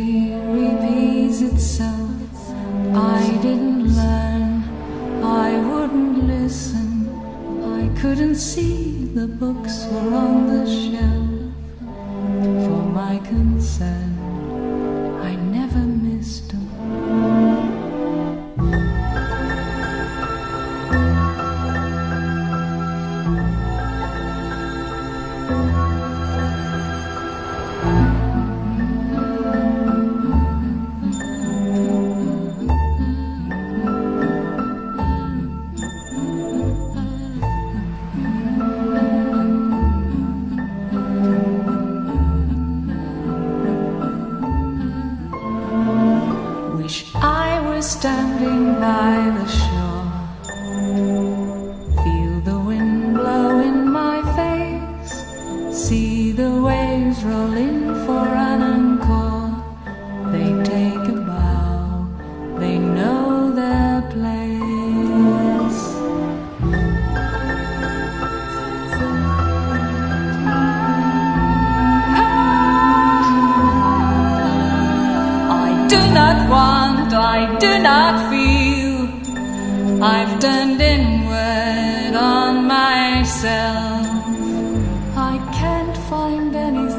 repeats itself. I didn't learn, I wouldn't listen. I couldn't see the books were on the shelf for my concern. Standing by the shore. Feel the wind blow in my face. See the waves roll in for an encore. They take a bow, they know their place. I do not want, I do not feel. I've turned inward on myself. I can't find anything.